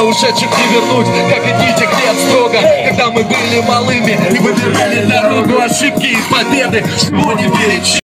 Время ушедших не вернуть, как и дети, где строго Когда мы были малыми и выбирали дорогу Ошибки и победы, чего не верить.